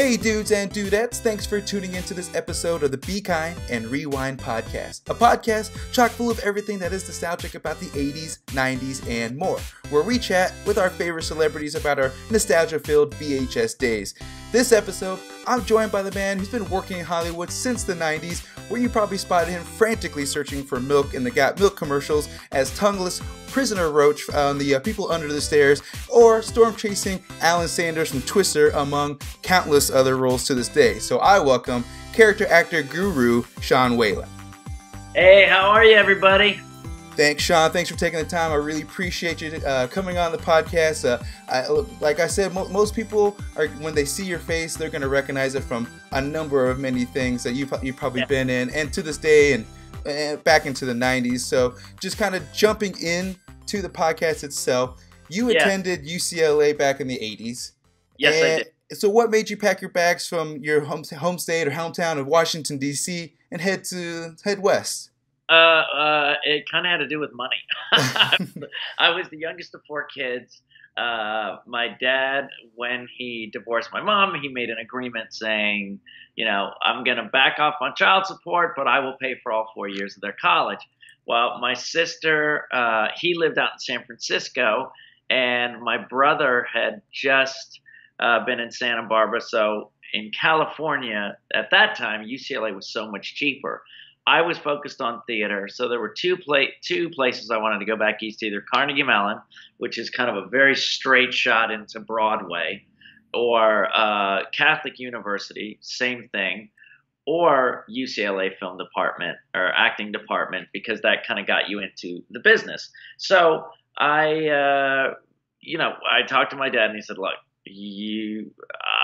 Hey, dudes and dudettes, thanks for tuning into this episode of the Be Kind and Rewind podcast, a podcast chock full of everything that is nostalgic about the 80s, 90s, and more, where we chat with our favorite celebrities about our nostalgia filled VHS days. This episode, I'm joined by the man who's been working in Hollywood since the 90s, where you probably spotted him frantically searching for milk in the Got Milk commercials as tongueless prisoner Roach on the uh, People Under the Stairs, or storm chasing Alan Sanders from Twister, among countless other roles to this day. So I welcome character actor guru Sean Whalen. Hey, how are you, everybody? Thanks, Sean. Thanks for taking the time. I really appreciate you uh, coming on the podcast. Uh, I, like I said, mo- most people are when they see your face, they're going to recognize it from a number of many things that you've, you've probably yeah. been in, and to this day, and, and back into the '90s. So, just kind of jumping in to the podcast itself. You yeah. attended UCLA back in the '80s. Yes, and I did. So, what made you pack your bags from your home, home state or hometown of Washington D.C. and head to head west? Uh, uh, it kind of had to do with money. I was the youngest of four kids. Uh, my dad, when he divorced my mom, he made an agreement saying, you know, I'm going to back off on child support, but I will pay for all four years of their college. Well, my sister, uh, he lived out in San Francisco, and my brother had just uh, been in Santa Barbara. So in California, at that time, UCLA was so much cheaper. I was focused on theater, so there were two play two places I wanted to go back east, either Carnegie Mellon, which is kind of a very straight shot into Broadway, or uh, Catholic University, same thing, or UCLA Film Department or Acting Department, because that kind of got you into the business. So I, uh, you know, I talked to my dad, and he said, "Look, you,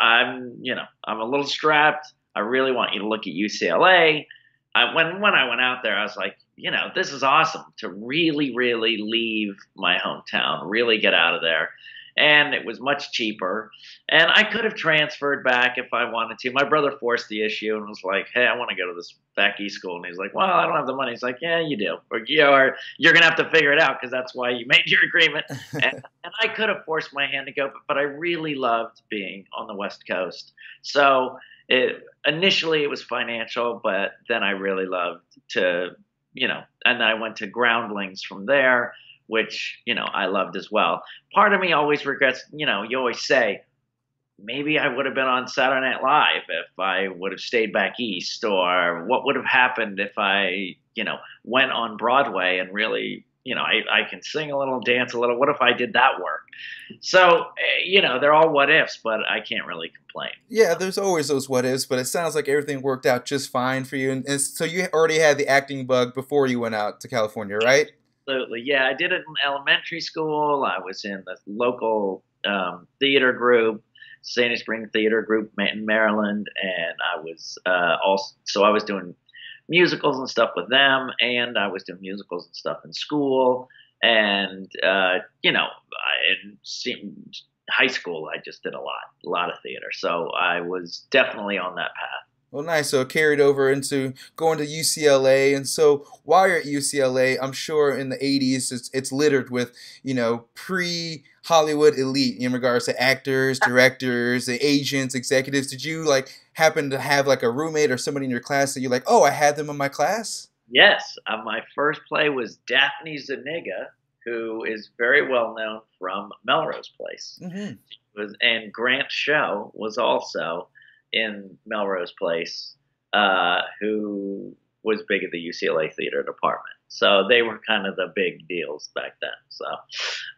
I'm, you know, I'm a little strapped. I really want you to look at UCLA." I, when when I went out there, I was like, you know, this is awesome to really, really leave my hometown, really get out of there. And it was much cheaper. And I could have transferred back if I wanted to. My brother forced the issue and was like, hey, I want to go to this back east school. And he's like, well, I don't have the money. He's like, yeah, you do. Or, you are, you're going to have to figure it out because that's why you made your agreement. and, and I could have forced my hand to go, but, but I really loved being on the West Coast. So it, initially it was financial, but then I really loved to, you know, and then I went to Groundlings from there, which, you know, I loved as well. Part of me always regrets, you know, you always say, maybe I would have been on Saturday Night Live if I would have stayed back east, or what would have happened if I, you know, went on Broadway and really you know, I, I can sing a little, dance a little. What if I did that work? So, eh, you know, they're all what ifs, but I can't really complain. Yeah, there's always those what ifs, but it sounds like everything worked out just fine for you. And, and so you already had the acting bug before you went out to California, right? Absolutely. Yeah, I did it in elementary school. I was in the local um, theater group, Sandy Spring Theater Group in Maryland, and I was uh, also so I was doing musicals and stuff with them, and I was doing musicals and stuff in school. And uh, you know, in high school, I just did a lot, a lot of theater. So I was definitely on that path. Well, nice. So it carried over into going to UCLA, and so while you're at UCLA, I'm sure in the '80s it's, it's littered with you know pre Hollywood elite in regards to actors, directors, agents, executives. Did you like happen to have like a roommate or somebody in your class that you're like, oh, I had them in my class? Yes. Uh, my first play was Daphne Zuniga, who is very well known from Melrose Place. Mm-hmm. Was and Grant Show was also in Melrose Place, uh, who was big at the UCLA theater department. So they were kind of the big deals back then. So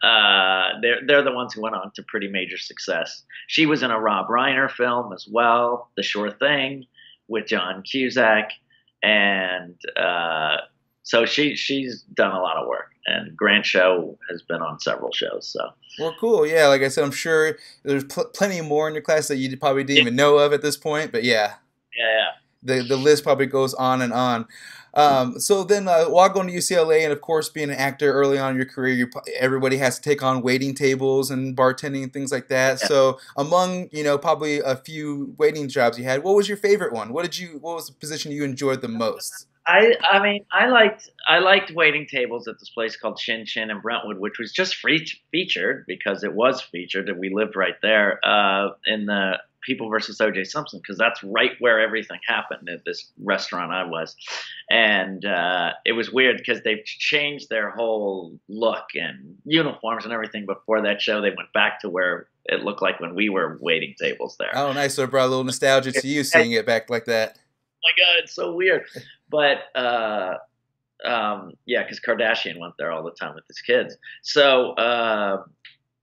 uh, they're they're the ones who went on to pretty major success. She was in a Rob Reiner film as well, The Sure Thing, with John Cusack, and uh, so she she's done a lot of work. And Grant Show has been on several shows. So well, cool. Yeah, like I said, I'm sure there's pl- plenty more in your class that you probably didn't even know of at this point. But yeah, yeah, yeah. The the list probably goes on and on. Um, so then, uh, while going to UCLA, and of course being an actor early on in your career, you, everybody has to take on waiting tables and bartending and things like that. Yeah. So among you know probably a few waiting jobs you had, what was your favorite one? What did you? What was the position you enjoyed the most? I I mean I liked I liked waiting tables at this place called Chin Chin in Brentwood, which was just free featured because it was featured and we lived right there uh, in the People versus O.J. Simpson because that's right where everything happened at this restaurant I was, and uh, it was weird because they've changed their whole look and uniforms and everything. Before that show, they went back to where it looked like when we were waiting tables there. Oh, nice! So it brought a little nostalgia to you seeing it back like that. Oh my god, it's so weird. But uh, um, yeah, because Kardashian went there all the time with his kids. So uh,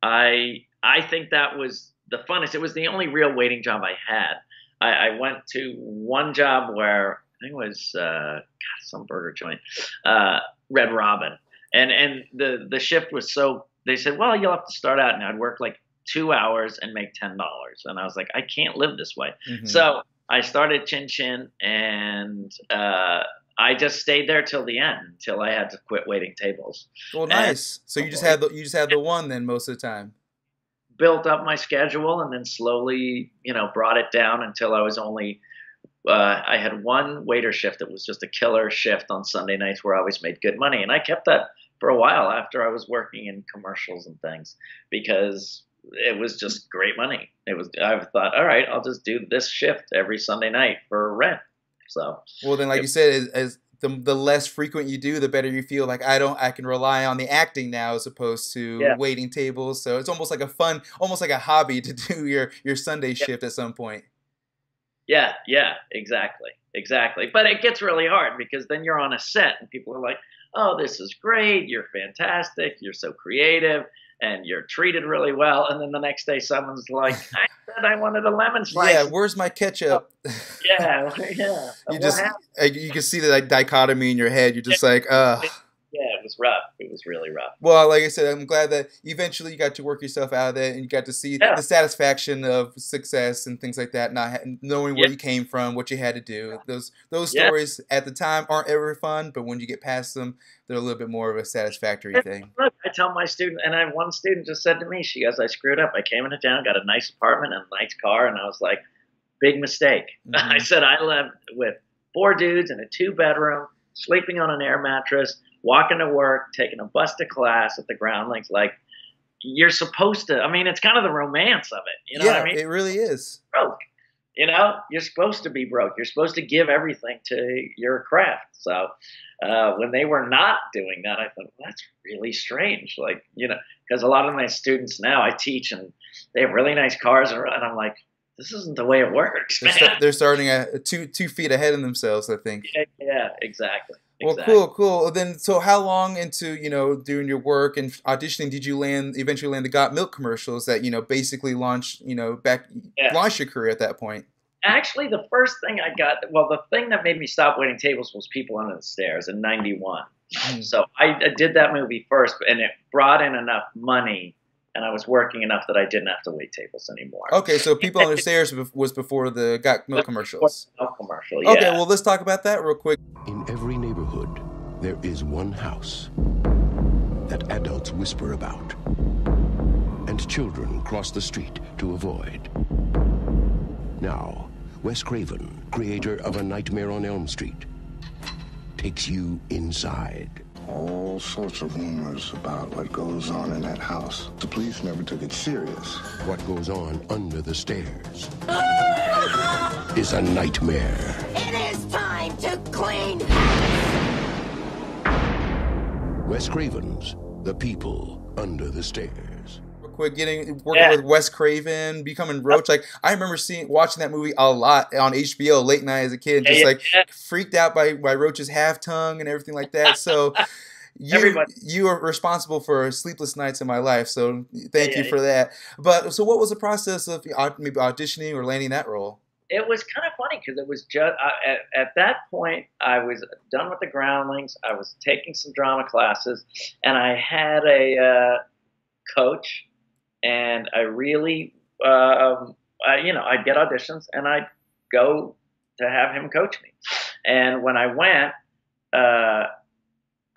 I I think that was the funnest. It was the only real waiting job I had. I, I went to one job where I think it was uh, God, some burger joint, uh, Red Robin, and and the the shift was so. They said, well, you'll have to start out, and I'd work like two hours and make ten dollars, and I was like, I can't live this way. Mm-hmm. So I started Chin Chin, and uh, I just stayed there till the end, until I had to quit waiting tables. Well, nice. And, so you just had the you just had the one then most of the time built up my schedule and then slowly, you know, brought it down until I was only. Uh, I had one waiter shift that was just a killer shift on Sunday nights where I always made good money, and I kept that for a while after I was working in commercials and things because it was just great money. It was. I thought, all right, I'll just do this shift every Sunday night for rent. So. Well, then, like it, you said, as, as the the less frequent you do, the better you feel. Like I don't, I can rely on the acting now as opposed to yeah. waiting tables. So it's almost like a fun, almost like a hobby to do your your Sunday yeah. shift at some point. Yeah, yeah, exactly, exactly. But it gets really hard because then you're on a set and people are like, "Oh, this is great. You're fantastic. You're so creative." And you're treated really well, and then the next day someone's like, "I said I wanted a lemon slice." Yeah, where's my ketchup? Oh, yeah, yeah. you just uh, you can see the dichotomy in your head. You're just like, it was rough. It was really rough. Well, like I said, I'm glad that eventually you got to work yourself out of that and you got to see yeah. the satisfaction of success and things like that. Not knowing where yeah. you came from, what you had to do. Those those stories at the time aren't ever fun, but when you get past them, they're a little bit more of a satisfactory thing. Look, I tell my student, and I one student just said to me, she goes, "I screwed up. I came into town, got a nice apartment and a nice car, and I was like, big mistake." Mm-hmm. I said I lived with four dudes in a two bedroom, sleeping on an air mattress walking to work, taking a bus to class at the groundlings, like you're supposed to. I mean, it's kind of the romance of it. You know yeah, I mean? it really is. Broke. You know, you're supposed to be broke. You're supposed to give everything to your craft. So uh, when they were not doing that, I thought, well, that's really strange. Like, you know, because a lot of my students now I teach and they have really nice cars, and I'm like, this isn't the way it works. They're, st- they're starting at two two feet ahead of themselves. I think. Yeah, yeah exactly. Well, exactly. cool, cool. Then, so how long into you know doing your work and auditioning did you land eventually land the Got Milk commercials that you know basically launched you know back yeah. launched your career at that point? Actually, the first thing I got, well, the thing that made me stop waiting tables was People Under the Stairs in '91. Mm. So I, I did that movie first, and it brought in enough money and I was working enough that I didn't have to wait tables anymore. Okay, so People Under the Stairs was before the Got Milk commercials. Milk commercial, yeah. Okay, well let's talk about that real quick. In every neighborhood, there is one house that adults whisper about, and children cross the street to avoid. Now, Wes Craven, creator of A Nightmare on Elm Street, takes you inside all sorts of rumors about what goes on in that house. The police never took it serious. What goes on under the stairs is a nightmare. It is time to clean Wes Craven's The People Under the Stairs. Real quick, getting working yeah. with Wes Craven, becoming Roach. Like I remember seeing watching that movie a lot on HBO late night as a kid, just yeah, like yeah. freaked out by by Roach's half tongue and everything like that. So. you Everybody. you are responsible for sleepless nights in my life, so thank yeah, you for that. But so, what was the process of maybe auditioning or landing that role? It was kind of funny because it was just at, at that point I was done with the Groundlings. I was taking some drama classes, and I had a uh, coach, and I really, um, I, you know, I'd get auditions and I'd go to have him coach me. And when I went, uh,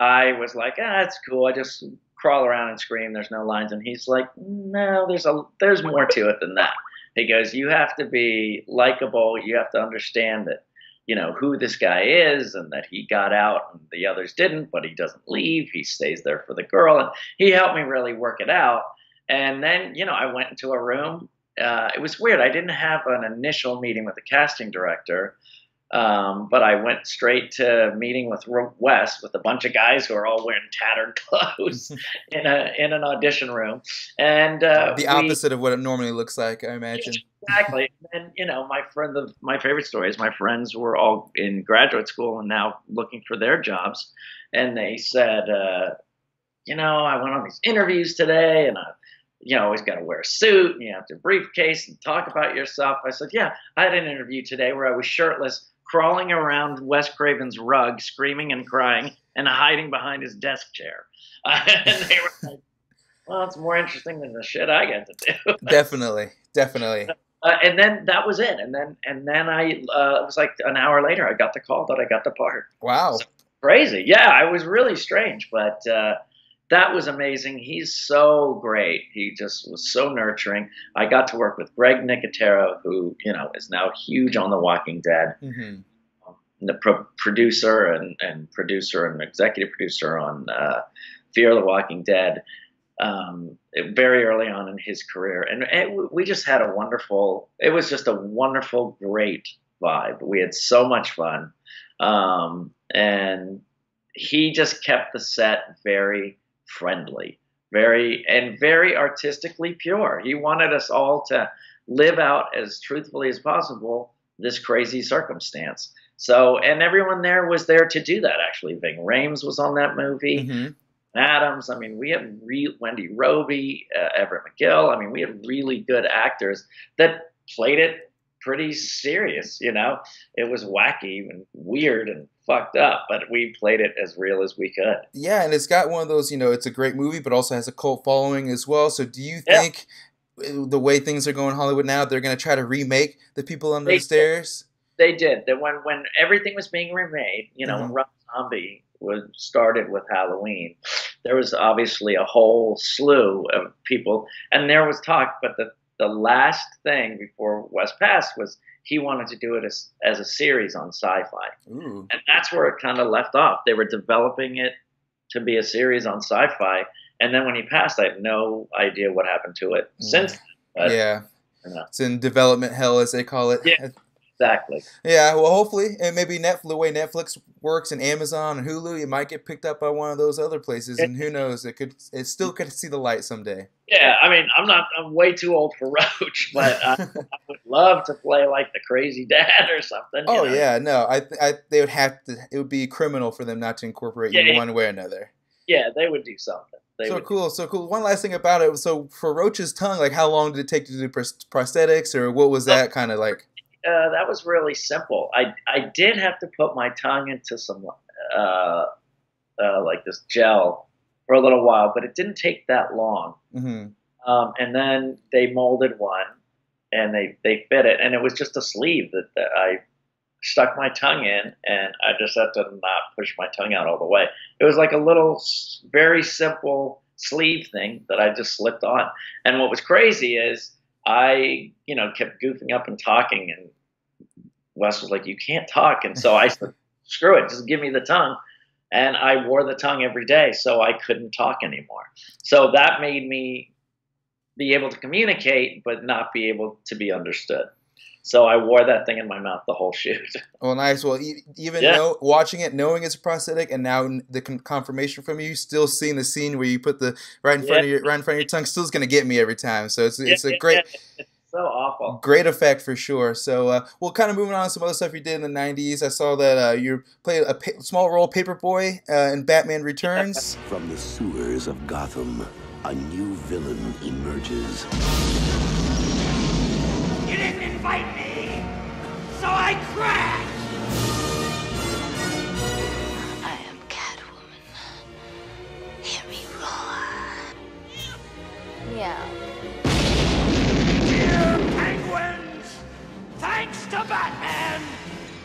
I was like, ah, it's cool. I just crawl around and scream. There's no lines. And he's like, no, there's a there's more to it than that. He goes, you have to be likable. You have to understand that, you know, who this guy is and that he got out and the others didn't, but he doesn't leave. He stays there for the girl. And he helped me really work it out. And then, you know, I went into a room uh, it was weird. I didn't have an initial meeting with the casting director, um, but I went straight to meeting with Wes with a bunch of guys who are all wearing tattered clothes in a in an audition room, and uh, the opposite we, of what it normally looks like, I imagine. Exactly, and you know, my friend, the, my favorite story is my friends were all in graduate school and now looking for their jobs, and they said, uh, you know, I went on these interviews today, and I you know, always got to wear a suit and you have to briefcase and talk about yourself. I said, yeah, I had an interview today where I was shirtless crawling around Wes Craven's rug, screaming and crying, and hiding behind his desk chair. Uh, and they were like, well, it's more interesting than the shit I get to do. definitely, definitely. Uh, and then that was it. And then and then I uh, it was like an hour later I got the call that I got the part. Wow, so, crazy. Yeah, it was really strange, but uh, that was amazing. He's so great. He just was so nurturing. I got to work with Greg Nicotero, who you know is now huge on The Walking Dead. Mm-hmm. The pro- producer and, and producer and executive producer on uh, Fear the Walking Dead. Um, very early on in his career, and it, we just had a wonderful. It was just a wonderful, great vibe. We had so much fun, um, and he just kept the set very friendly, very and very artistically pure. He wanted us all to live out as truthfully as possible this crazy circumstance. So, and everyone there was there to do that. Actually, Ving Rhames was on that movie. Mm-hmm. Adams. I mean, we had re- Wendy Robie, uh, Everett McGill. I mean, we had really good actors that played it pretty serious. You know, it was wacky and weird and fucked up, but we played it as real as we could. Yeah, and it's got one of those, you know, it's a great movie, but also has a cult following as well. So do you think yeah. the way things are going in Hollywood now, they're going to try to remake The People Under they the Stairs? They did. That when when everything was being remade, you know, when Rob Zombie was started with Halloween, there was obviously a whole slew of people, and there was talk, but the the last thing before Wes passed was he wanted to do it as, as a series on sci-fi, Ooh. and that's where it kind of left off. They were developing it to be a series on sci-fi, and then when he passed, I have no idea what happened to it mm. since. But, yeah, it's in development hell, as they call it. Yeah. Exactly. Yeah, well, hopefully, and maybe Netflix, the way Netflix works and Amazon and Hulu, it might get picked up by one of those other places, and who knows? It could, it still could see the light someday. Yeah, I mean, I'm not, I'm way too old for Roach, but I, uh, I would love to play like the crazy dad or something. Oh know? yeah, no, I, I, they would have to. It would be criminal for them not to incorporate yeah, you one way or another. Yeah, they would do something. They so cool, so cool. One last thing about it. So for Roach's tongue, like how long did it take to do prosthetics, or what was uh, that kind of like? Uh, that was really simple. I I did have to put my tongue into some uh, uh, like this gel for a little while, but it didn't take that long. Mm-hmm. Um, and then they molded one, and they they fit it, and it was just a sleeve that, that I stuck my tongue in, and I just had to not push my tongue out all the way. It was like a little, very simple sleeve thing that I just slipped on. And what was crazy is I, you know, kept goofing up and talking, and Wes was like, "You can't talk," and so I said, "Screw it, just give me the tongue." And I wore the tongue every day, so I couldn't talk anymore. So that made me be able to communicate, but not be able to be understood. So I wore that thing in my mouth the whole shoot. Well, nice. Well, even yeah. know, watching it, knowing it's prosthetic, and now the confirmation from you, still seeing the scene where you put the right in front yeah. of your right in front of your tongue, still is going to get me every time. So it's it's a great. It's so awful. Great effect for sure. So, uh, well, kind of moving on to some other stuff you did in the '90s. I saw that uh, you played a pa- small role, Paperboy, uh, in Batman Returns. From the sewers of Gotham, a new villain emerges. You didn't invite me, so I crashed! I am Catwoman. Hear me roar. Yeah. Dear penguins, thanks to Batman,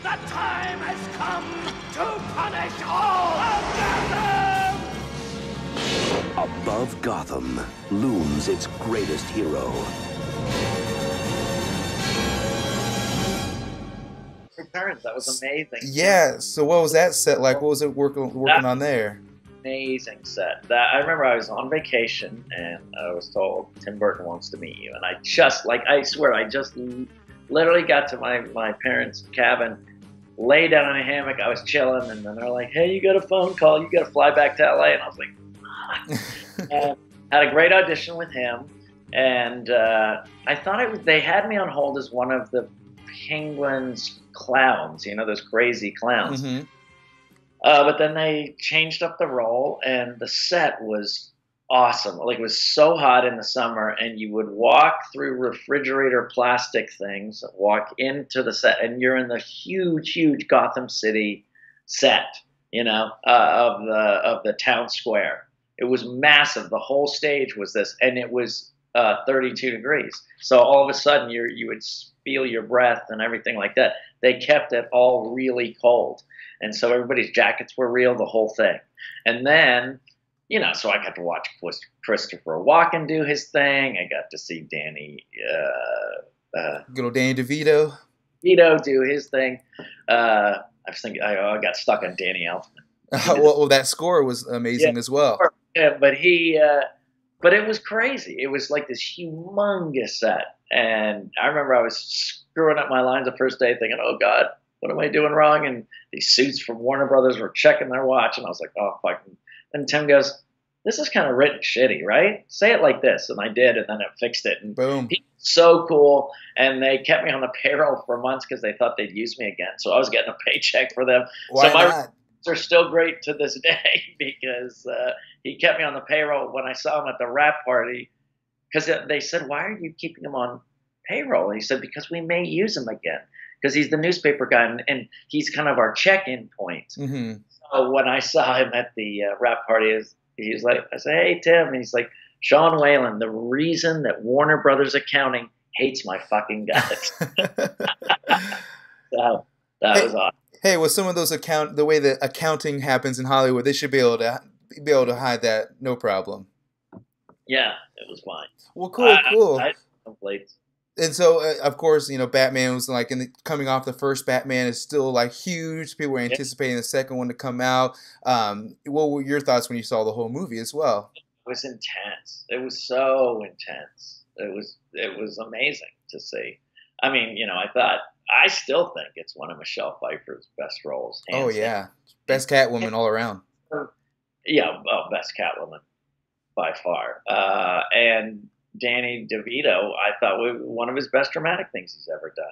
the time has come to punish all of Gotham! Above Gotham looms its greatest hero. Returns. That was amazing. Yeah. So what was that set like? What was it working working that, on there? amazing set. That I remember I was on vacation and I was told Tim Burton wants to meet you, and I just like I swear I just literally got to my my parents' cabin, lay down in a hammock. I was chilling, and then they're like, "Hey, you got a phone call. You got to fly back to LA," and I was like, had a great audition with him, and uh, I thought it was they had me on hold as one of the Penguins clowns, you know, those crazy clowns. hmm Uh, but then they changed up the role, and the set was awesome. Like it was so hot in the summer, and you would walk through refrigerator plastic things, walk into the set, and you're in the huge, huge Gotham City set, you know, uh, of the of the town square. It was massive. The whole stage was this, and it was uh, 32 degrees. So all of a sudden, you you would feel your breath and everything like that. They kept it all really cold, and so everybody's jackets were real, the whole thing. And then, you know, so I got to watch Chris- Christopher Walken do his thing. I got to see Danny uh, uh, Good old Danny DeVito. Vito do his thing. Uh, I was thinking, I, I got stuck on Danny Elfman. well, well, that score was amazing Yeah. as well. Yeah, but he, uh, but it was crazy. It was like this humongous set, and I remember I was screwing up my lines the first day, thinking, "Oh God, what am I doing wrong?" And these suits from Warner Brothers were checking their watch, and I was like, "Oh fuck!" And Tim goes, "This is kind of written shitty, right? Say it like this," and I did, and then it fixed it. And Boom. so cool, and they kept me on the payroll for months because they thought they'd use me again. So I was getting a paycheck for them Why my- not? are still great to this day because uh, he kept me on the payroll when I saw him at the wrap party. Because they said, "Why are you keeping him on payroll?" And he said, "Because we may use him again. Because he's the newspaper guy, and, and he's kind of our check-in point." hmm So when I saw him at the uh, wrap party, is he's like, I said, "Hey Tim," and he's like, "Sean Whalen, the reason that Warner Brothers Accounting hates my fucking guts." so that Hey. was awesome. hey, with some of those account, the way that accounting happens in Hollywood, they should be able to be able to hide that, no problem. Yeah, it was fine. Well, cool, I- cool. I, I. and so, uh, of course, you know, Batman was like in the, coming off the first Batman is still like huge. People were anticipating the second one to come out. Um, what were your thoughts when you saw the whole movie as well? It was intense. It was so intense. It was it was amazing to see. I mean, you know, I thought I still think it's one of Michelle Pfeiffer's best roles. Oh yeah, best Catwoman all around. yeah, well, best Catwoman by far. Uh, and Danny DeVito, I thought was one of his best dramatic things he's ever done.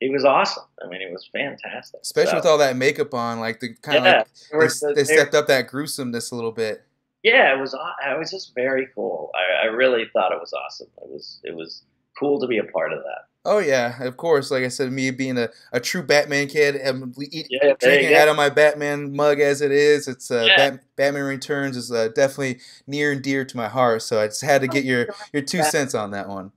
He was awesome. I mean, it was fantastic. Especially So, with all that makeup on, like the kind of like they, the- they stepped up that gruesomeness a little bit. yeah, it was. It was just very cool. I, I really thought it was awesome. It was. It was cool to be a part of that. Oh yeah, of course. Like I said, me being a, a true Batman kid, we eat, Yeah, drinking out of my Batman mug as it is. It's uh, Yeah. Bat, Batman Returns is uh, definitely near and dear to my heart. So I just had to get your your two cents on that one.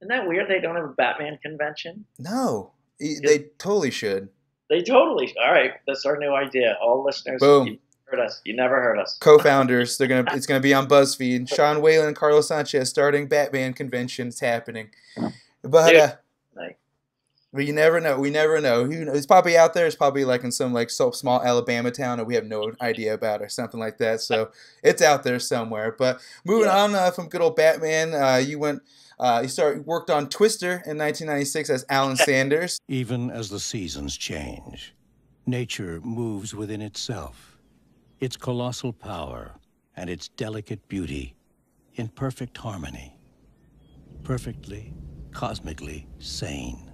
Isn't that weird? They don't have a Batman convention. No, they totally should. They totally. All right, that's our new idea. All listeners, Boom. You heard us. You never heard us. Co-founders, they're gonna it's gonna be on BuzzFeed. Sean Whalen and Carlos Sanchez starting Batman convention. It's happening. But Dude. uh, Like, But you never know. We never know. Who knows? It's probably out there. It's probably like in some like so small Alabama town that we have no idea about or something like that. So it's out there somewhere. But moving Yeah. on uh, from good old Batman, uh, you went. Uh, you started worked on Twister in 1996 as Alan Sanders. Even as the seasons change, nature moves within itself, its colossal power and its delicate beauty in perfect harmony, perfectly, cosmically sane.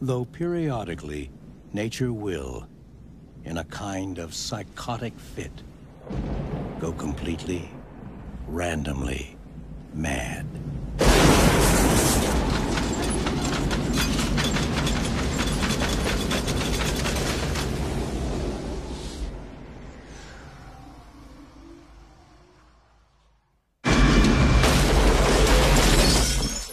Though periodically, nature will, in a kind of psychotic fit, go completely, randomly mad.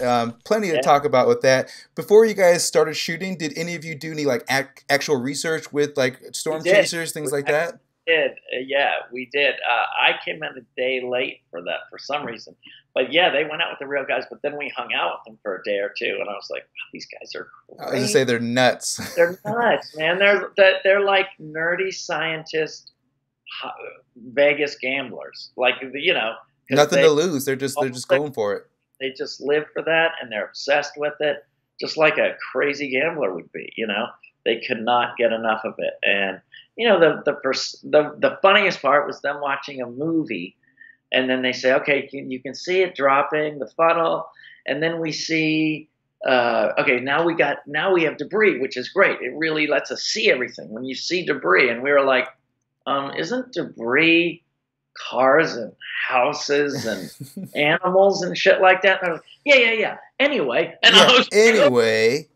Um, plenty to talk about with that. Before you guys started shooting, did any of you do any like ac- actual research with like storm chasers, things We like that? did uh, yeah, we did. Uh, I came in a day late for that for some reason, but yeah, they went out with the real guys. But then we hung out with them for a day or two, and I was like, wow, these guys are. I was gonna say they're nuts. they're nuts, man. They're they're they're like nerdy scientists Vegas gamblers, like you know, Nothing they, to lose. They're just they're just going for it. They just live for that and they're obsessed with it, just like a crazy gambler would be. You know, they could not get enough of it. And you know, the the pers- the the funniest part was them watching a movie, and then they say, okay, you, you can see it dropping the funnel, and then we see. Uh, okay, now we got now we have debris, which is great. It really lets us see everything when you see debris, and we were like, um, isn't debris cars and houses and animals and shit like that? And I was like, yeah, yeah, yeah. Anyway, and I Yeah, was anyway,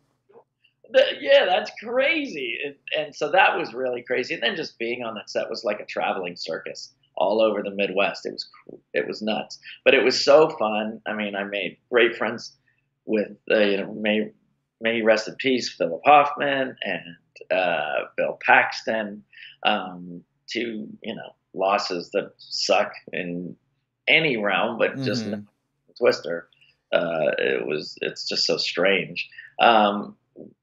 yeah, that's crazy. And, and so that was really crazy. And then just being on that set was like a traveling circus all over the Midwest. It was it was nuts, but it was so fun. I mean, I made great friends with uh, you know may may he rest in peace, Philip Hoffman and uh, Bill Paxton. Um, two you know losses that suck in any realm, but just Mhm. Twister. Uh, it was it's just so strange. Um,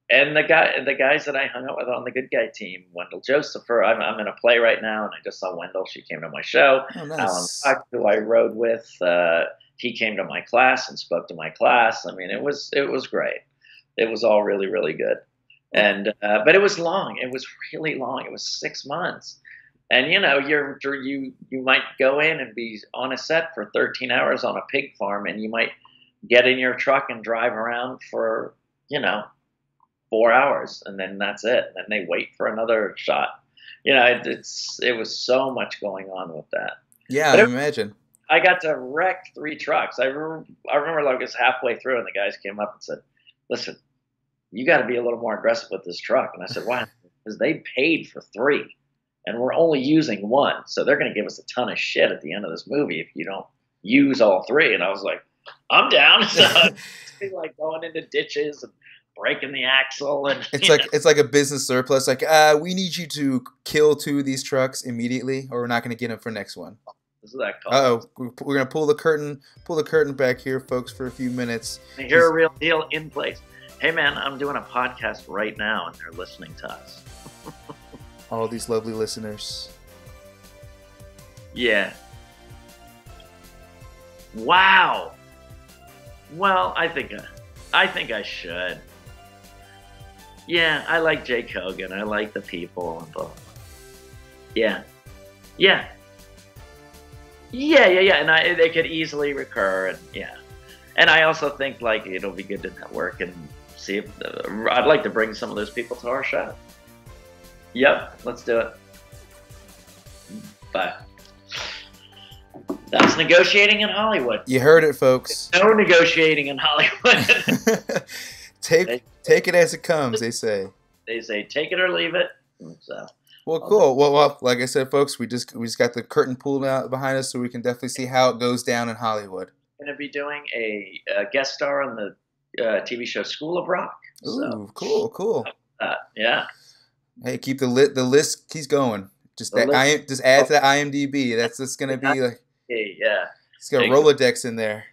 and the guy, the guys that I hung out with on the Good Guy team, Wendle Josepher. I'm, I'm in a play right now, and I just saw Wendle. She came to my show. oh, Alan nice. Fox, who I rode with, uh, he came to my class and spoke to my class. I mean, it was it was great. It was all really really good, and uh, but it was long. It was really long. It was six months, and you know you're you you might go in and be on a set for 13 hours on a pig farm, and you might get in your truck and drive around for you know four hours, and then that's it. And then they wait for another shot. You know, it, it's it was so much going on with that. Yeah, but I it- imagine. I got to wreck three trucks. I remember, I remember like I was halfway through, and the guys came up and said, "Listen, you got to be a little more aggressive with this truck." And I said, "Why?" Because they paid for three, and we're only using one, so they're going to give us a ton of shit at the end of this movie if you don't use all three. And I was like, "I'm down." So it's like going into ditches and breaking the axle, and It's like it's like a business surplus. Like, uh, we need you to kill two of these trucks immediately, or we're not going to get them for next one. know, this is that called. Uh oh, we're gonna pull the curtain, pull the curtain back here, folks, for a few minutes. And You're a real deal in place. Hey man, I'm doing a podcast right now, and they're listening to us. All these lovely listeners. Yeah. Wow. Well, I think I, think I should. Yeah, I like Jake Hogan. I like the people and. Yeah. Yeah. Yeah, yeah, yeah. And I, they could easily recur, and yeah. And I also think like it'll be good to network and see if I'd like to bring some of those people to our show. Yep, let's do it. Bye. That's negotiating in Hollywood. You heard it, folks. No negotiating in Hollywood. take take it as it comes, they say. they say take it or leave it. So Well, cool. Well, well, like I said, folks, we just we just got the curtain pulled out behind us, so we can definitely see how it goes down in Hollywood. going to be doing a, a guest star on the uh, TV show School of Rock. So Ooh, cool, cool. uh, yeah, Hey, keep the lit the list keeps going. Just The that list- I just add to the IMDb. That's just gonna be like hey, yeah, it's got a Rolodex in there.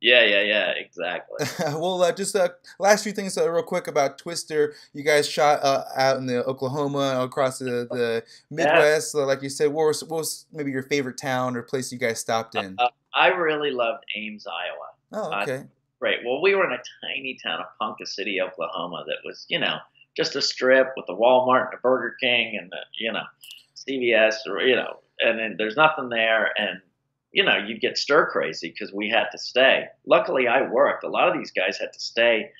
yeah, yeah, yeah, exactly. well, uh, just uh, last few things uh, real quick about Twister. You guys shot uh, out in the Oklahoma, across the, the Midwest. So, like you said, what was, what was maybe your favorite town or place you guys stopped in? Uh, I really loved Ames, Iowa. Oh, I- okay. Great. Well, we were in a tiny town of Ponca City, Oklahoma, that was, you know, just a strip with a Walmart and a Burger King and, a, you know, CVS, or, you know, and then there's nothing there. And, you know, you'd get stir crazy because we had to stay. Luckily, I worked. A lot of these guys had to stay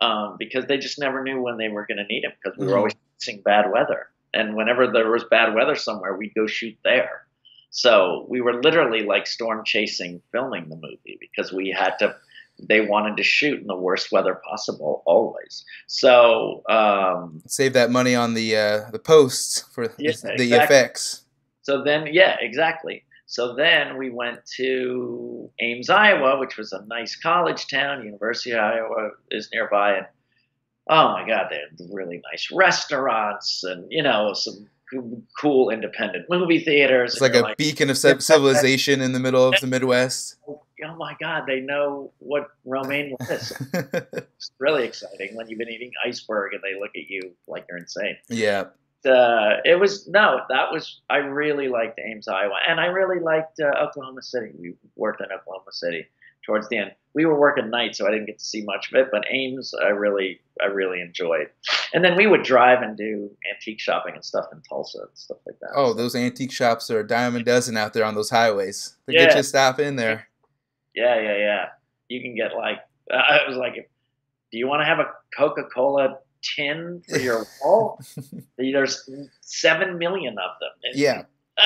um, because they just never knew when they were going to need them because we were Mhm. always facing bad weather. And whenever there was bad weather somewhere, we'd go shoot there. So we were literally like storm chasing filming the movie because we had to they wanted to shoot in the worst weather possible always. So um, Save that money on the uh, the posts for Yeah, the exactly. effects. so then yeah, exactly. So then we went to Ames, Iowa, which was a nice college town. University of Iowa is nearby, and oh my God, they had really nice restaurants and you know some cool independent movie theaters. It's like a beacon of civilization in the middle of the Midwest. oh my God, they know what romaine was. It's really exciting when you've been eating iceberg and they look at you like you're insane. yeah. uh, it was no, that was I really liked Ames, Iowa, and I really liked uh, Oklahoma City. We worked in Oklahoma City towards the end. We were working nights, so I didn't get to see much of it. But Ames, I really, I really enjoyed. And then we would drive and do antique shopping and stuff in Tulsa and stuff like that. Oh, those antique shops are a dime a dozen out there on those highways. They Yeah. get you to stop in there. Yeah, yeah, yeah. You can get like uh, it was like, do you want to have a Coca Cola tin for your wall? There's seven million of them. Yeah.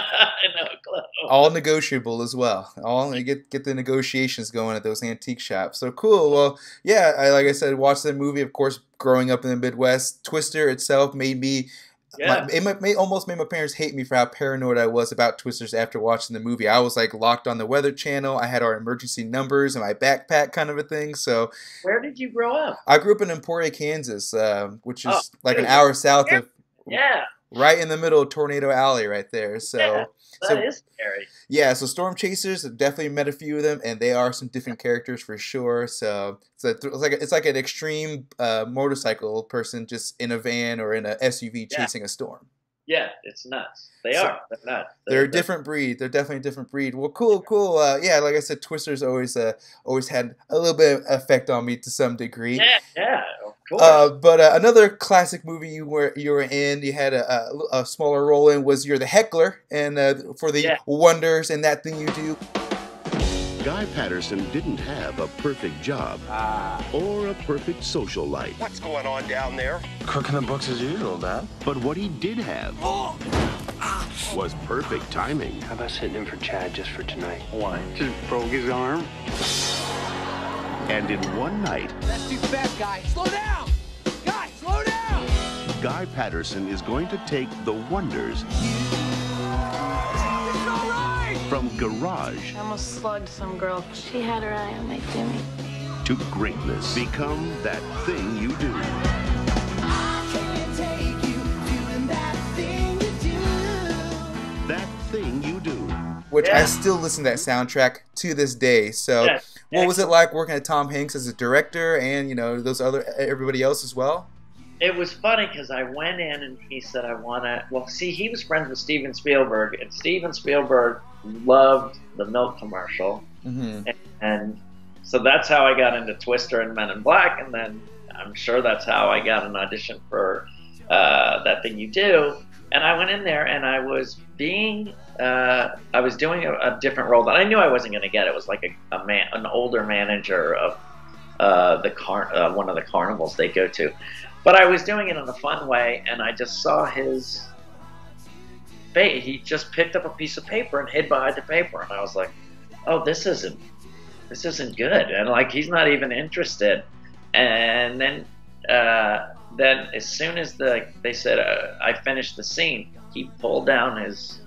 Oklahoma. all negotiable as well. All get get the negotiations going at those antique shops. So cool. Well, yeah, I like I said, watched the movie. Of course, growing up in the Midwest, Twister itself made me. Yeah. My, it almost made my parents hate me for how paranoid I was about Twisters after watching the movie. I was like locked on the Weather Channel. I had our emergency numbers in my backpack, kind of a thing. So Where did you grow up? I grew up in Emporia, Kansas, um, which is Oh, like an hour south of, Yeah, right in the middle of Tornado Alley, right there. So. Yeah. That is so- scary. Yeah, so Storm Chasers, I've definitely met a few of them, and they are some different characters for sure. So it's, a, it's like a, it's like an extreme uh, motorcycle person just in a van or in a SUV Yeah. chasing a storm. Yeah, it's nuts. They So- are. They're nuts. They're a different breed. They're definitely a different breed. Well, cool, cool. Uh, yeah, like I said, Twister's always uh, always had a little bit of effect on me to some degree. Yeah, yeah, of. Uh, but uh, another classic movie you were you were in, you had a, a, a smaller role in, was you're the heckler, and uh, for the Yeah. wonders and that thing you do. Guy Patterson didn't have a perfect job or a perfect social life. What's going on down there? Cooking the books as usual, Dad. But what he did have was perfect timing. How about sitting in for Chad just for tonight? Why? Just broke his arm. And in one night, That's too fast, guy. Slow down! Guy, slow down! Guy Patterson is going to take the wonders It's all right! from garage I almost slugged some girl. She had her eye on my Jimmy. to greatness. Become that thing you do. That thing you do. which I still listen to that soundtrack to this day. So, Yeah. What was it like working at Tom Hanks as a director, and you know those other everybody else as well? it was funny because I went in and he said, I want to. Well, see, he was friends with Steven Spielberg, and Steven Spielberg loved the milk commercial. hmm And so that's how I got into Twister and Men in Black. And then I'm sure that's how I got an audition for uh, That Thing You Do. And I went in there and I was being, uh, I was doing a, a different role that I knew I wasn't going to get. It was like a, a man, an older manager of uh, the car, uh, one of the carnivals they go to. But I was doing it in a fun way, and I just saw his face. He just picked up a piece of paper and hid behind the paper, and I was like, "Oh, this isn't this isn't good," and like he's not even interested. And then, uh, then as soon as the they said uh, I finished the scene, he pulled down his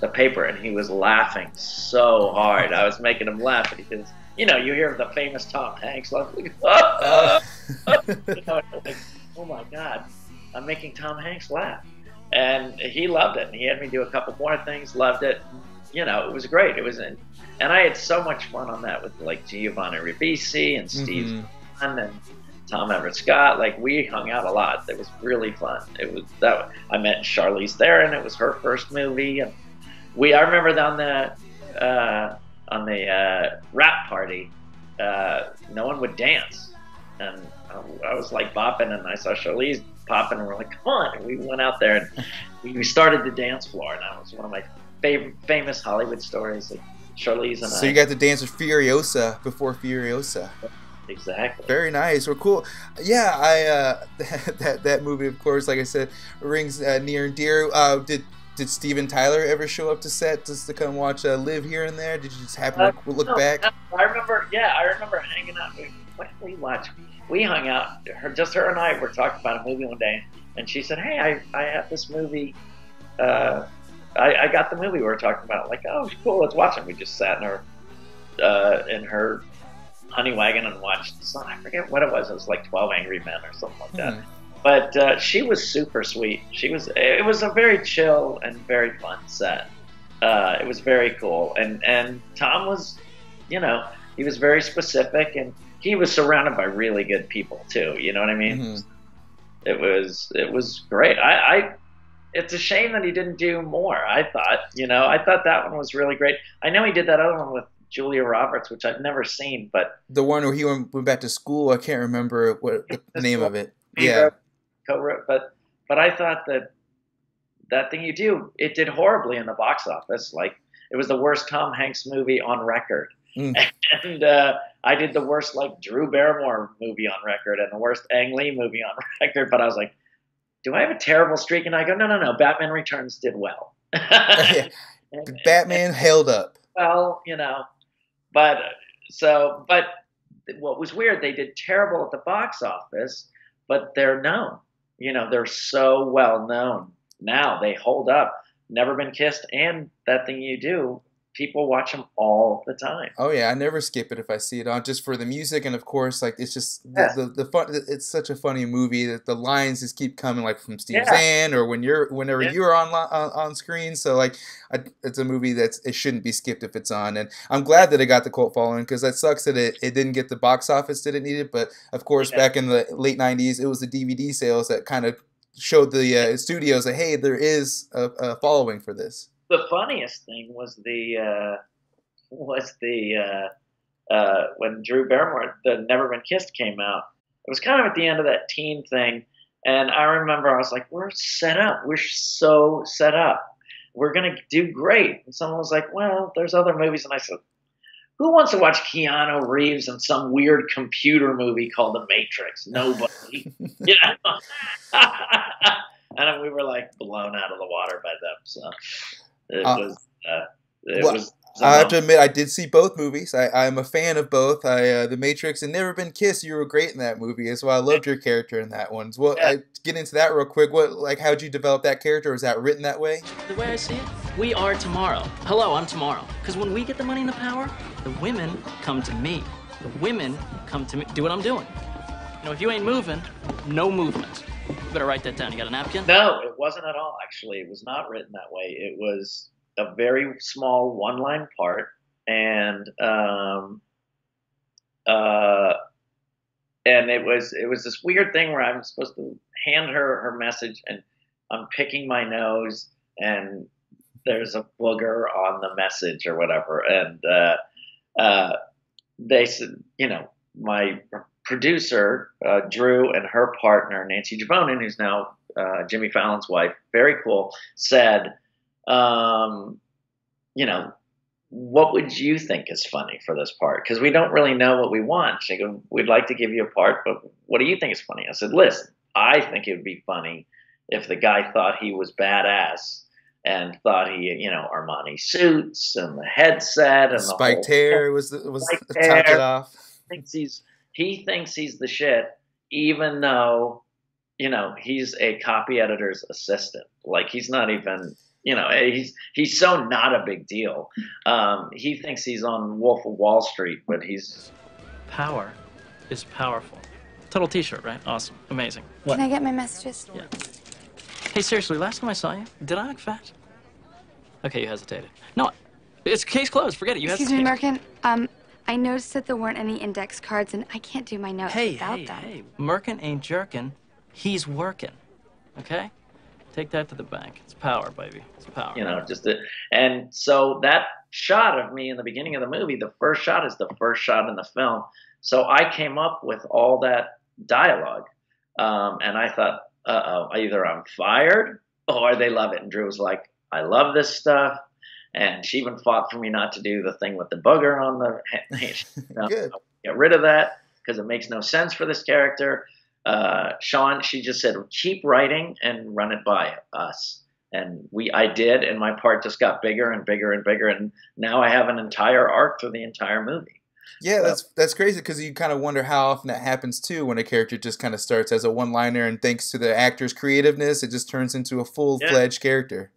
the paper and he was laughing so hard. I was making him laugh because you know you hear the famous Tom Hanks laugh. Like, Uh, you know, like, oh my god, I'm making Tom Hanks laugh, and he loved it. And he had me do a couple more things, loved it. You know, it was great. It was, in, and I had so much fun on that with like Giovanni Ribisi and Steve Mhm. And Tom Everett Scott. Like we hung out a lot. It was really fun. It was that I met Charlize Theron. It was her first movie, and we. I remember on the uh, on the uh, wrap party, uh, no one would dance, and I, I was like bopping, and I saw Charlize popping, and we're like, come on! And we went out there and we started the dance floor, and that was one of my favorite famous Hollywood stories. Like Charlize and so I. So you got to dance with Furiosa before Furiosa. Exactly. Very nice. Well, cool. Yeah, I uh, that that movie, of course, like I said, rings uh, near and dear. Uh, did did Steven Tyler ever show up to set just to come watch uh, Liv here and there? Did you just happen to Uh, look no, back? I remember. Yeah, I remember hanging out. What did we watch? We hung out. Her, just her and I were talking about a movie one day, and she said, "Hey, I, I have this movie. Uh, I, I got the movie we were talking about. Like, oh, cool, let's watch it." We just sat in her uh, in her honey wagon and watched. Some, I forget what it was. It was like Twelve Angry Men or something like that. Hmm. But uh, she was super sweet. She was. It was a very chill and very fun set. Uh, it was very cool, and and Tom was, you know, he was very specific, and he was surrounded by really good people too. You know what I mean? Mhm. It was it was great. I, I it's a shame that he didn't do more. I thought, you know, I thought that one was really great. I know he did that other one with Julia Roberts, which I've never seen, but the one where he went, went back to school. I can't remember what the name of it. Yeah, wrote- co-wrote, but but I thought that that thing you do, it did horribly in the box office. Like it was the worst Tom Hanks movie on record, Mm. and uh, I did the worst like Drew Barrymore movie on record and the worst Ang Lee movie on record. But I was like, do I have a terrible streak? And I go, no, no, no. Batman Returns did well. And- Batman held up. well, you know, but uh, so, but what was weird, they did terrible at the box office, but they're known. You know, they're so well known now. They hold up. Never been kissed, and that thing you do, people watch them all the time. Oh yeah, I never skip it if I see it on just for the music and of course like it's just the, Yeah. the, the fun. It's such a funny movie that the lines just keep coming like from Steve Yeah. Zahn or when you're whenever Yeah. you're on, on on screen. So like I, it's a movie that's it shouldn't be skipped if it's on. And I'm glad that it got the cult following because that sucks that it, it didn't get the box office that it needed. But of course, back in the late '90s, it was the DVD sales that kind of showed the uh, studios that hey, there is a, a following for this. The funniest thing was the uh, was the uh, uh, when Drew Barrymore, the Never Been Kissed came out. It was kind of at the end of that teen thing, and I remember I was like, "We're set up. We're so set up. We're gonna do great." And someone was like, "Well, there's other movies," and I said. Who wants to watch Keanu Reeves in some weird computer movie called The Matrix? Nobody. you know? and we were like blown out of the water by them. So it Uh, was. Uh, it well, was. I have to admit, I did see both movies. I, I'm a fan of both. I, uh, The Matrix and Never Been Kissed. You were great in that movie as well. I loved your character in that one. Well, Yeah. I, get into that real quick. What, like, how'd you develop that character? Was that written that way? The way I see it, we are tomorrow. Hello, I'm tomorrow. Because when we get the money and the power, the women come to me. The women come to me. Do what I'm doing. You know, if you ain't moving, no movement. You better write that down. You got a napkin? No, it wasn't at all. Actually, it was not written that way. It was a very small one-line part, and um, uh, and it was it was this weird thing where I'm supposed to hand her her message, and I'm picking my nose, and there's a booger on the message or whatever, and uh, uh, they said, you know, my producer uh, Drew and her partner Nancy Juvonen, who's now uh, Jimmy Fallon's wife, very cool, said, um, you know, what would you think is funny for this part? Because we don't really know what we want. She go, we'd like to give you a part, but what do you think is funny? I said, listen, I think it would be funny if the guy thought he was badass and thought he, you know, Armani suits and the headset and the Spiked hair was was Spiked topped it hair. off. thinks he's he thinks he's the shit, even though you know he's a copy editor's assistant. Like he's not even you know he's he's so not a big deal. Um, he thinks he's on Wolf of Wall Street, but he's Power is powerful. Total t-shirt, right? Awesome. Amazing. Can I get my messages? Yeah. Hey, seriously, last time I saw you, did I look fat? Okay, you hesitated. No, it's case closed. Forget it. You Excuse me, hesitated. Merkin. Um, I noticed that there weren't any index cards, and I can't do my notes Hey, without hey, them. hey. Merkin ain't jerking. He's working. Okay? Take that to the bank. It's power, baby. It's power. you know just a, and so that shot of me in the beginning of the movie, the first shot is the first shot in the film. So I came up with all that dialogue, um, and I thought, uh oh, either I'm fired or they love it. And Drew was like, I love this stuff. And she even fought for me not to do the thing with the booger on the no, Good. get rid of that because it makes no sense for this character. Uh, Sean, she just said, keep writing and run it by us. And we, I did, and my part just got bigger and bigger and bigger, and now I have an entire arc for the entire movie. Yeah, that's that's crazy because you kind of wonder how often that happens too when a character just kind of starts as a one-liner and thanks to the actor's creativeness, it just turns into a full-fledged character.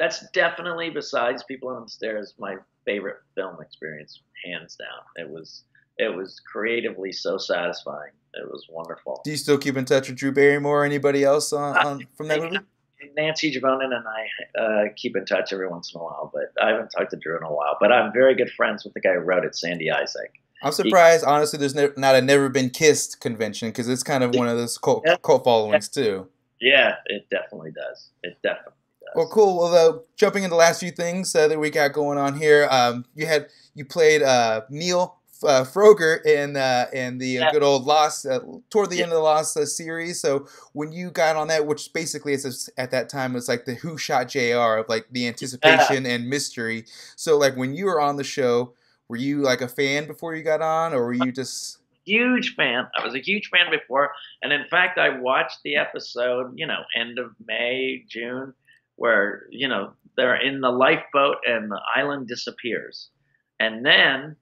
That's definitely, besides People on the Stairs, my favorite film experience, hands down. It was, it was creatively so satisfying. It was wonderful. Do you still keep in touch with Drew Barrymore or anybody else on, on from that movie? Nancy Juvonen and I uh, keep in touch every once in a while, but I haven't talked to Drew in a while. But I'm very good friends with the guy who wrote it, Sandy Isaac. I'm surprised, honestly. There's ne- not a never been kissed convention because it's kind of one of those cult, Yeah. cult followings too. Yeah, it definitely does. It definitely. Well, cool. Well, uh, jumping into the last few things uh, that we got going on here, um, you had you played uh, Neil uh, Frogurt in uh, in the uh, Yeah. good old Lost uh, toward the Yeah. end of the Lost uh, series. So when you got on that, which basically is at that time was like the Who Shot J.R. of like the anticipation and mystery. So like when you were on the show, were you like a fan before you got on, or were you just huge fan. I was a huge fan before, and in fact, I watched the episode. You know, end of May, June, where you know they're in the lifeboat and the island disappears, and then,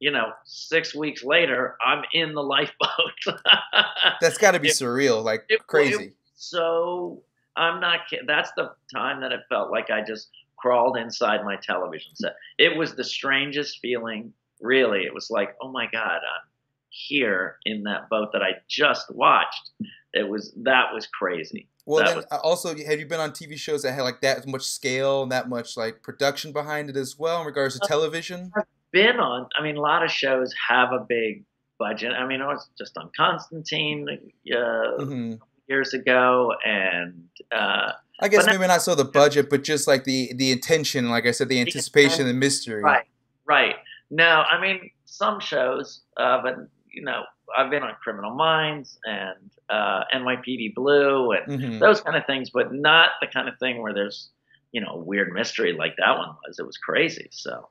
you know, six weeks later, I'm in the lifeboat. that's got to be It- surreal, like it- it- crazy. so I'm not kidding. That's the time that it felt like I just crawled inside my television set. It was the strangest feeling, really. It was like, oh my God, I'm here in that boat that I just watched. It was that was crazy. Well, That then was- uh, also, have you been on TV shows that had like that much scale and that much like production behind it as well in regards Uh, to television? I've been on. I mean, a lot of shows have a big budget. I mean, I was just on Constantine uh, hmm years ago, and uh, I guess But now- maybe not so the budget, but just like the the intention, like I said, the anticipation, the mystery. Right, right. No, I mean some shows, uh, but you know, I've been on Criminal Minds and uh, NYPD Blue and Mhm. those kind of things, but not the kind of thing where there's you know a weird mystery like that one was. It was crazy. So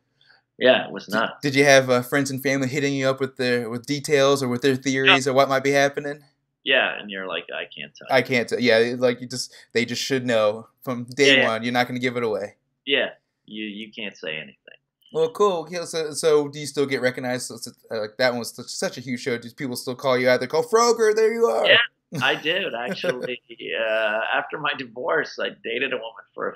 yeah, it was nuts. Did you have uh, friends and family hitting you up with their with details or with their theories or what might be happening? Yeah, and you're like, I can't tell. I can't tell. Yeah, like you just they just should know from day Yeah, yeah. one. You're not going to give it away. yeah, you you can't say anything. Well, cool. So, so do you still get recognized? So, uh, like that one was such- such a huge show. Do people still call you out? They call Frogurt. There you are. Yeah, I did actually. uh, after my divorce, I dated a woman for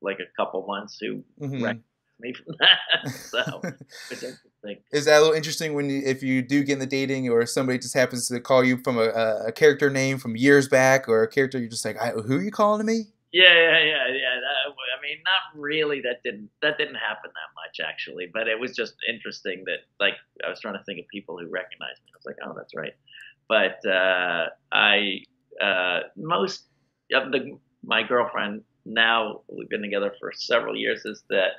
like a couple months who Mhm. recognized me from that. so it's interesting. Is that a little interesting when you, if you do get in the dating or somebody just happens to call you from a, a, a character name from years back or a character you're just like, I, who are you calling to me? Yeah, yeah, yeah, yeah. That, I mean, not really. That didn't that didn't happen that much actually, but it was just interesting that like I was trying to think of people who recognized me. I was like, oh, that's right. But uh, I uh, most of the my girlfriend now we've been together for several years is that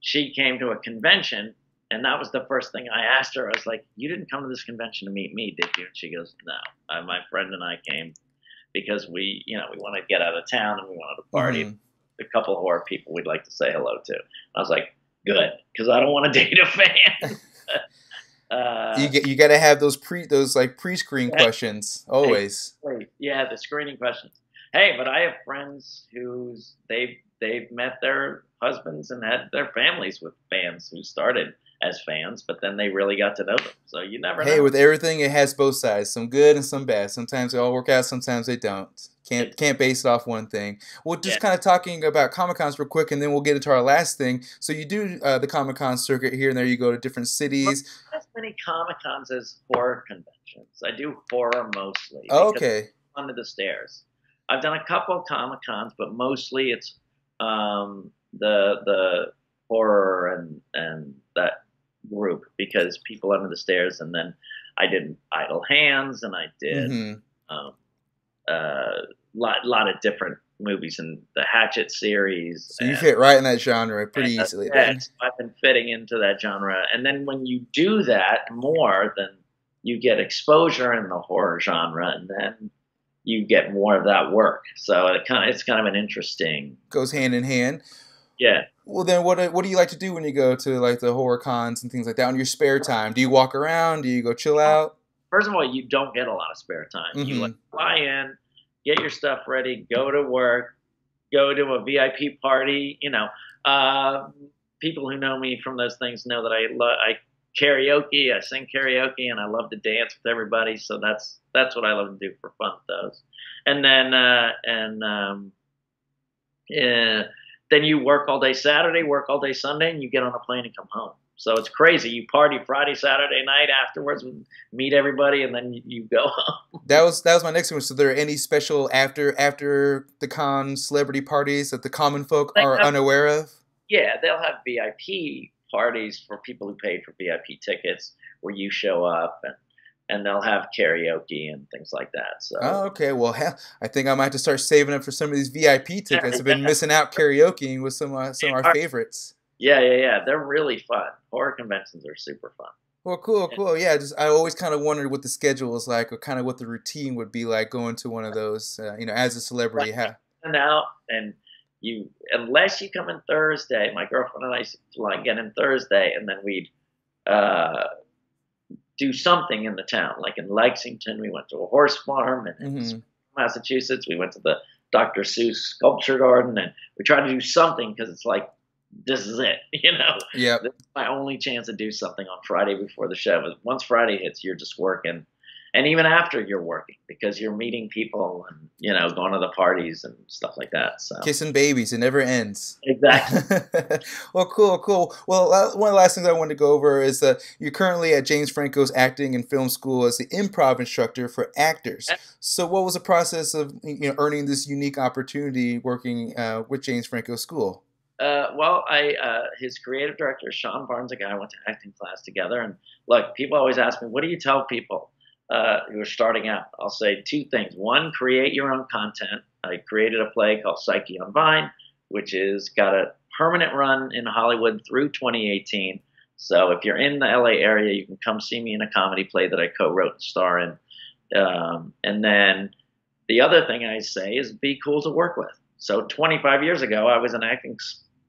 she came to a convention and that was the first thing I asked her. I was like, "You didn't come to this convention to meet me, did you?" And she goes, "No, uh, my friend and I came because we, you know, we want to get out of town and we wanted to party. Mhm. A couple horror people we'd like to say hello to." I was like, "Good," because I don't want to date a fan. uh, you get you got to have those pre those like pre-screen Yeah. questions always. Yeah, the screening questions. Hey, but I have friends who's they've they've met their husbands and had their families with fans who started as fans, but then they really got to know them. So you never Hey, know. with everything, it has both sides, some good and some bad. Sometimes they all work out, sometimes they don't. Can't can't base it off one thing. Well, just Yeah. kind of talking about Comic Cons real quick, and then we'll get into our last thing. So you do uh, the Comic Con circuit here and there. You go to different cities. As many Comic Cons as horror conventions. I do horror mostly. Oh, okay. Under the stairs. I've done a couple Comic Cons, but mostly it's um, the the horror and and that group because people under the stairs, and then I did Idle Hands, and I did hmm um, uh, lot a lot of different movies and the Hatchet series. So you and- fit right in that genre pretty easily. Then. so I've been fitting into that genre, and then when you do that more, then you get exposure in the horror genre, and then you get more of that work. So it kind of it's kind of an interesting, Goes hand in hand. Yeah. Well, then what do- what do you like to do when you go to like the horror cons and things like that in your spare time? Do you walk around? Do you go chill out? First of all, you don't get a lot of spare time. You Mhm. like fly in, get your stuff ready, go to work, go to a VIP party. You know, uh, people who know me from those things know that I love I karaoke. I sing karaoke, and I love to dance with everybody. So that's that's what I love to do for fun. with Those, and then uh, and um, yeah, then you work all day Saturday, work all day Sunday, and you get on a plane and come home. So it's crazy. You party Friday, Saturday night afterwards, meet everybody, and then you, you go home. That was that was my next one. So, there are any special after after the con celebrity parties that the common folk They are have- unaware of? Yeah, they'll have VIP parties for people who paid for VIP tickets where you show up and and they'll have karaoke and things like that. So Oh, okay. Well, hell, I think I might have to start saving up for some of these VIP tickets. I've been missing out karaokeing with some uh, some of our favorites. yeah, yeah, yeah, they're really fun. Horror conventions are super fun. Well, cool, cool. Yeah, just I always kind of wondered what the schedule was like, or kind of what the routine would be like going to one of those. Uh, you know, as a celebrity, ha- And out and you unless you come in Thursday, my girlfriend and I used to like get in Thursday, and then we'd uh, do something in the town. Like in Lexington, we went to a horse farm, and in Mhm. Massachusetts, we went to the Dr. Seuss Sculpture Garden, and we tried to do something because it's like this is it, you know. Yeah, my only chance to do something on Friday before the show. Once Friday hits, you're just working, and even after you're working because you're meeting people and you know going to the parties and stuff like that. So kissing babies, it never ends. exactly. well, cool, cool. Well, uh, one of the last things I wanted to go over is that you're currently at James Franco's Acting and Film School as the improv instructor for actors. So, what was the process of you know earning this unique opportunity working uh, with James Franco School? Uh, well, I uh, his creative director Sean Barnes, a guy I went to acting class together, and look, people always ask me, what do you tell people uh, who are starting out? I'll say two things. One, create your own content. I created a play called Psyche on Vine, which is got a permanent run in Hollywood through 2018. So if you're in the LA area, you can come see me in a comedy play that I co-wrote and star in. Um, and then the other thing I say is be cool to work with. So 25 years ago, I was in acting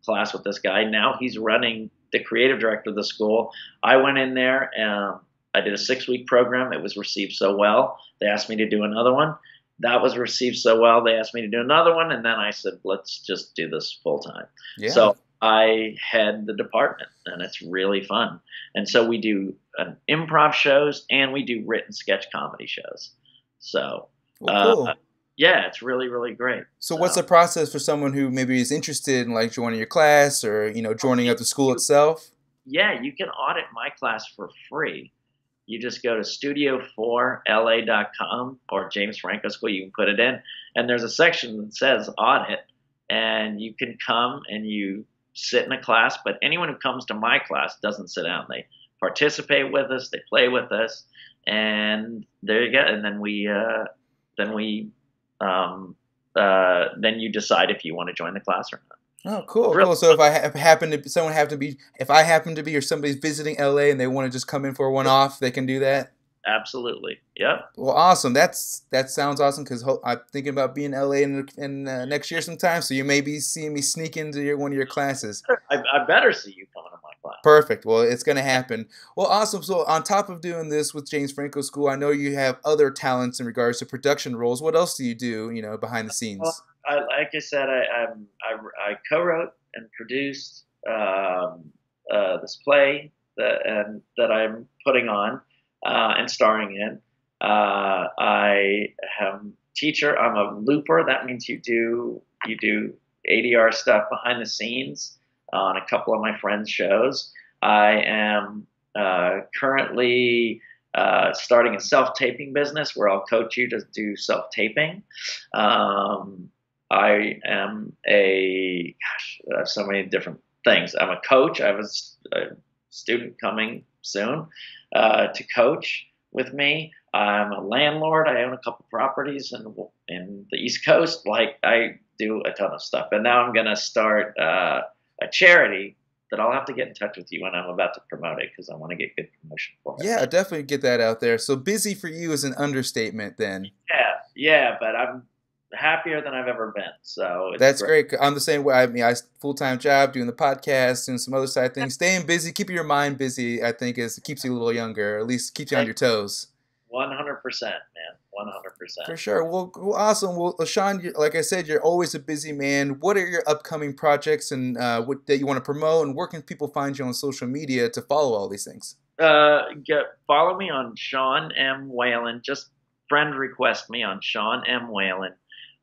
class with this guy. Now he's running the creative director of the school. I went in there and I did a six week program. It was received so well. They asked me to do another one. That was received so well. They asked me to do another one. And then I said, let's just do this full time. Yeah. So I head the department, and it's really fun. And so we do uh, improv shows and we do written sketch comedy shows. So Well, cool. uh, yeah, it's really really great. So, what's the process for someone who maybe is interested in like joining your class or you know joining up the school itself? Yeah, you can audit my class for free. You just go to studio4la.com or James Franco School. You can put it in, and there's a section that says audit, and you can come and you sit in a class. But anyone who comes to my class doesn't sit down. They participate with us. They play with us, and there you go. And then we, uh, then we, um, uh, then you decide if you want to join the class or not. Oh, cool, Real- cool. So if I ha- happen to someone have to be if I happen to be or somebody's visiting LA and they want to just come in for a one off, they can do that. Absolutely. Yep. Well, awesome. That's that sounds awesome because ho- I'm thinking about being in LA in, in uh, next year sometime. So you may be seeing me sneak into your, one of your classes. I, I better see you coming to my class. Perfect. Well, it's going to happen. Well, awesome. So, on top of doing this with James Franco School, I know you have other talents in regards to production roles. What else do you do, you know, behind the scenes? Well, I, like I said, I, I, I co-wrote and produced um, uh, this play that and that I'm putting on uh, and starring in. Uh, I am teacher. I'm a looper. That means you do you do ADR stuff behind the scenes on a couple of my friends' shows. I am uh, currently uh, starting a self-taping business where I'll coach you to do self-taping. Um, I am a gosh, I have so many different things. I'm a coach. I have a student coming soon uh, to coach with me. I'm a landlord. I own a couple properties in in the East Coast. Like I do a ton of stuff, and now I'm gonna start uh, a charity that I'll have to get in touch with you when I'm about to promote it because I want to get good promotion for it. Yeah, definitely get that out there. So, busy for you is an understatement then. yeah, yeah. But I'm happier than I've ever been. So it's That's great. I'm the same way. I mean, I full time job doing the podcast, doing some other side things. Staying busy, keeping your mind busy, I think, is keeps you a little younger, at least keeps you on your toes. One hundred percent, man. One hundred percent. For sure. Well, well awesome. Well, Sean, like I said, you're always a busy man. What are your upcoming projects and uh, what that you want to promote, and where can people find you on social media to follow all these things? Uh, get, follow me on Sean M Whalen. Just friend request me on Sean M Whalen.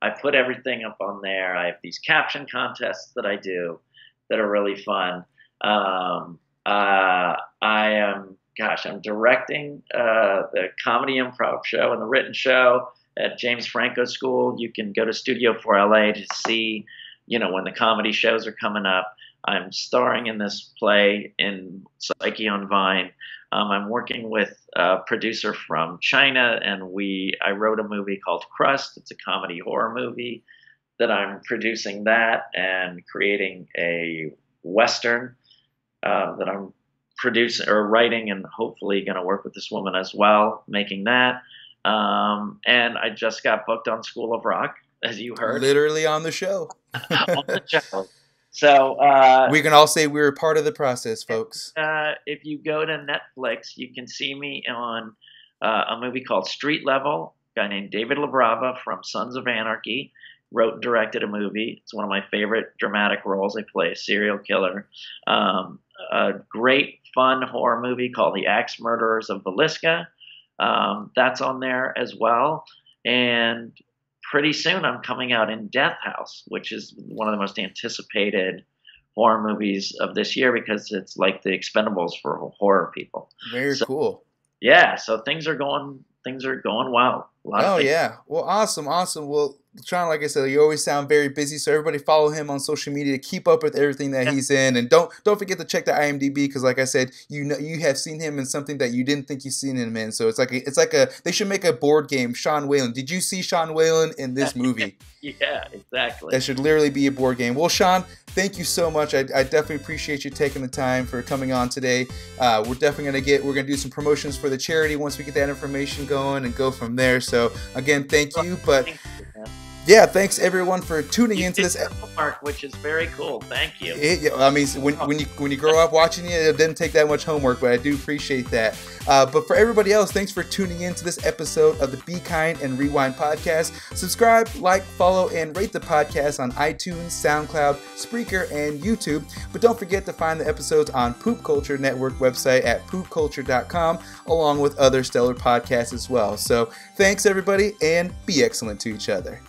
I put everything up on there. I have these caption contests that I do that are really fun. Um, uh, I am, gosh, I'm directing uh, the comedy improv show and the written show at James Franco School. You can go to Studio 4LA to see, you know, when the comedy shows are coming up. I'm starring in this play in Psyche on Vine. Um, I'm working with a producer from China, and we I wrote a movie called Crust. It's a comedy horror movie that I'm producing that and creating a western uh, that I'm producing or writing, and hopefully going to work with this woman as well, making that. Um, and I just got booked on School of Rock, as you heard, literally on the show. on the show. So uh, we can all say we were part of the process, folks. Uh, if you go to Netflix, you can see me on uh, a movie called Street Level. A guy named David Labrava from Sons of Anarchy wrote and directed a movie. It's one of my favorite dramatic roles. I play a serial killer. Um, a great, fun horror movie called The Axe Murderers of Villisca. Um, that's on there as well. And pretty soon I'm coming out in Death House, which is one of the most anticipated horror movies of this year because it's like the Expendables for horror people. Very so, cool. Yeah, so things are going things are going well. oh yeah, well, awesome, awesome. Well, Sean, like I said, you always sound very busy, so everybody follow him on social media to keep up with everything that he's in, and don't don't forget to check the IMDb because, like I said, you know you have seen him in something that you didn't think you've seen him in. So it's like a, it's like a they should make a board game. Sean Whalen, did you see Sean Whalen in this movie? yeah, exactly. That should literally be a board game. Well, Sean, thank you so much. I, I definitely appreciate you taking the time for coming on today. Uh, we're definitely gonna get we're gonna do some promotions for the charity once we get that information going and go from there. So again, thank you, but yeah, thanks everyone for tuning you into this. Homework, which is very cool. Thank you. It, I mean, when, when you when you grow up watching it, it didn't take that much homework, but I do appreciate that. Uh, but for everybody else, thanks for tuning in to this episode of the Be Kind and Rewind podcast. Subscribe, like, follow, and rate the podcast on iTunes, SoundCloud, Spreaker, and YouTube. But don't forget to find the episodes on Poop Culture Network website at poopculture.com, along with other stellar podcasts as well. So thanks everybody, and be excellent to each other.